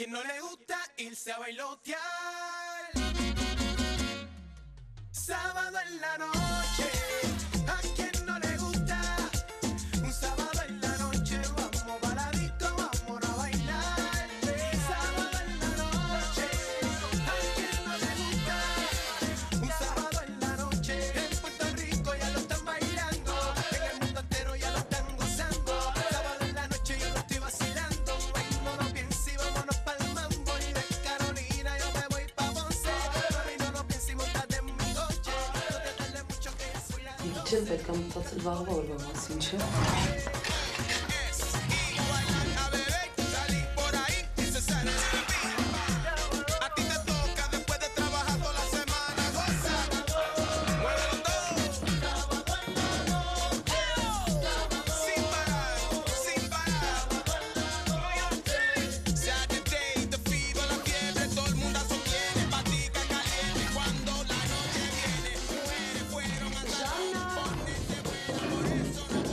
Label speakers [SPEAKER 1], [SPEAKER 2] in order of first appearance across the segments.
[SPEAKER 1] quien no le gusta irse a bailotear. Sábado en la noche.
[SPEAKER 2] Չեմ պետք է մտածել վաղվա օրվա մասին, չէ՞։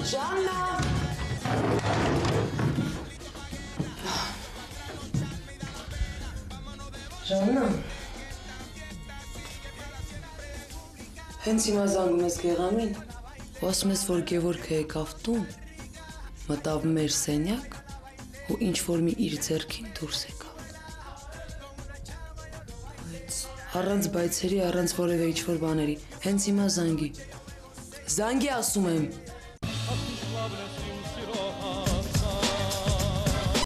[SPEAKER 2] Ժաննա։ Ժաննա։ Հենց հիմա զանգում ես Գեղամին, ասում ես, որ Գևորգը եկավ տուն, մտավ մեր սենյակ ու ինչ որ մի իր ձեռքին դուրս եկավ։ Բայց առանց բայցերի, առանց որևէ ինչ որ բաների, հենց հիմա զանգի։ Զանգի ասում եմ։ loving us.